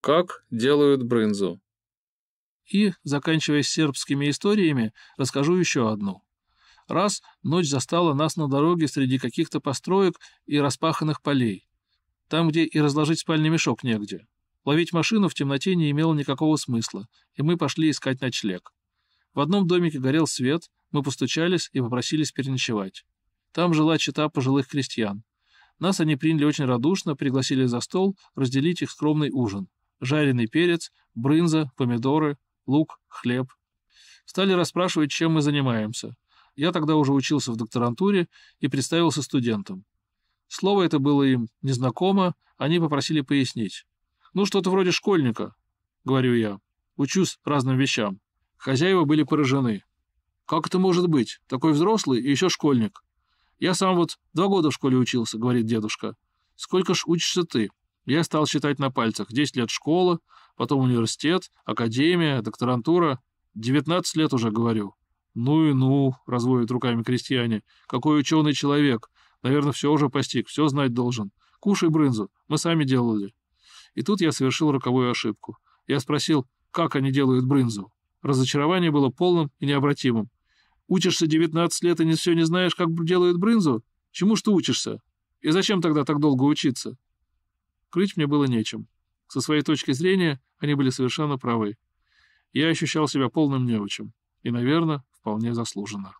Как делают брынзу? И, заканчивая сербскими историями, расскажу еще одну. Раз ночь застала нас на дороге среди каких-то построек и распаханных полей. Там, где и разложить спальный мешок негде. Ловить машину в темноте не имело никакого смысла, и мы пошли искать ночлег. В одном домике горел свет, мы постучались и попросились переночевать. Там жила чита пожилых крестьян. Нас они приняли очень радушно, пригласили за стол разделить их скромный ужин. Жареный перец, брынза, помидоры, лук, хлеб. Стали расспрашивать, чем мы занимаемся. Я тогда уже учился в докторантуре и представился студентам. Слово это было им незнакомо, они попросили пояснить. «Ну, что-то вроде школьника», — говорю я. «Учусь разным вещам». Хозяева были поражены. «Как это может быть? Такой взрослый и еще школьник». «Я сам вот два года в школе учился», — говорит дедушка. «Сколько ж учишься ты?» Я стал считать на пальцах. Десять лет школа, потом университет, академия, докторантура. Девятнадцать лет уже говорю. «Ну и ну», — разводят руками крестьяне. «Какой ученый человек. Наверное, все уже постиг, все знать должен. Кушай брынзу, мы сами делали». И тут я совершил роковую ошибку. Я спросил, как они делают брынзу. Разочарование было полным и необратимым. «Учишься 19 лет и не все не знаешь, как делают брынзу? Чему ж ты учишься? И зачем тогда так долго учиться?» Крыть мне было нечем. Со своей точки зрения они были совершенно правы. Я ощущал себя полным неучем. И, наверное, вполне заслуженно.